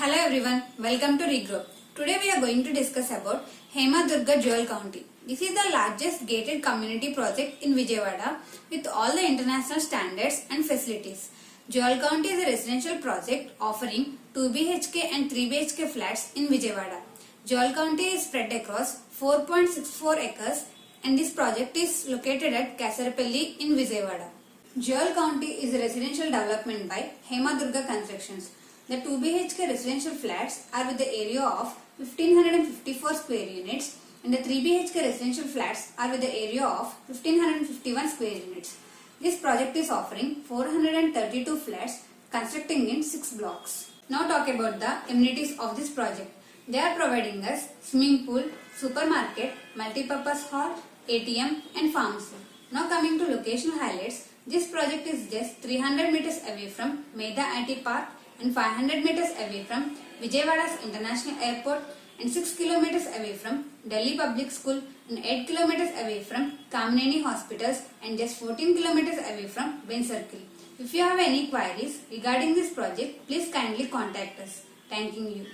Hello everyone, welcome to Regrob. Today we are going to discuss about Hema Durga Jewel County. This is the largest gated community project in Vijayawada with all the international standards and facilities. Jewel County is a residential project offering 2 BHK and 3 BHK flats in Vijayawada. Jewel County is spread across 4.64 acres and this project is located at Kesarapalli in Vijayawada. Jewel County is a residential development by Hema Durga Constructions. The 2 BHK residential flats are with the area of 1554 square units and the 3 BHK residential flats are with the area of 1551 square units. This project is offering 432 flats constructing in 6 blocks. Now talk about the amenities of this project. They are providing us swimming pool, supermarket, multipurpose hall, ATM and pharmacy. Now coming to location highlights, this project is just 300 meters away from Medha IT Park and 500 meters away from Vijayawada's International Airport and 6 kilometers away from Delhi Public School and 8 kilometers away from Kamineni Hospitals and just 14 kilometers away from Benz Circle. If you have any queries regarding this project, please kindly contact us. Thanking you.